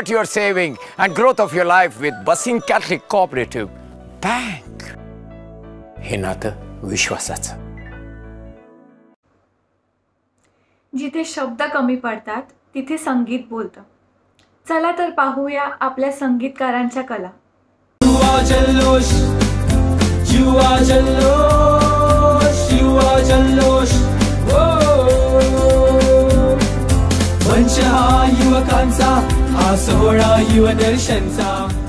Start your saving and growth of your life with Basing Catholic Cooperative Bank. हे नातं विश्वासाचं जिथे शब्द कमी पडतात तिथे संगीत बोलतं. चला तर पाहूया आपल्या संगीतकारांच्या कला. युवा जल्लोष युवा जल्लोष युवा जल्लोष हो. मंच हा युवकांचा a saurayi wa darshensa.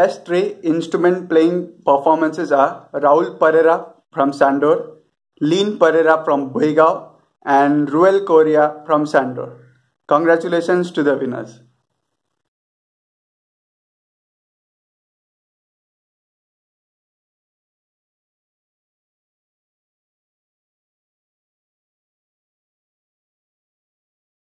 Best three instrument playing performances are Raul Pereira from Sandor, Lean Pereira from Boigao, and Ruel Correa from Sandor. Congratulations to the winners.